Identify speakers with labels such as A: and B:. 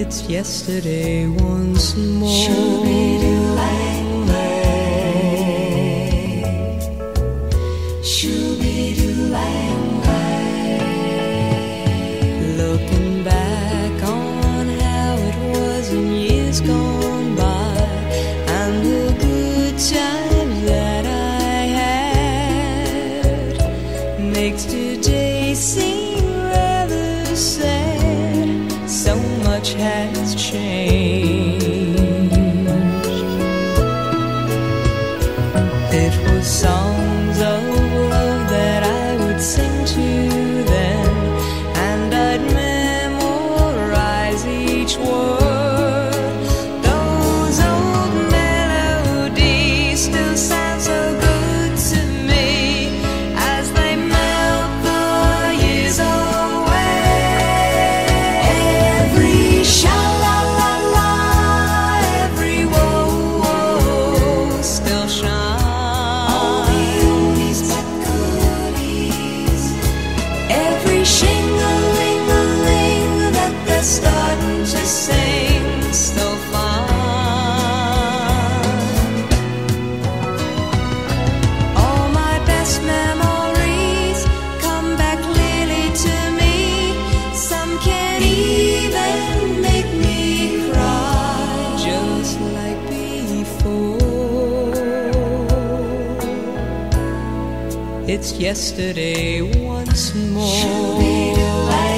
A: It's yesterday once more. Shoo-be-doo-lay-lay. Shoo-be-doo-lay-lay. much has changed. It was songs of not It's yesterday once more.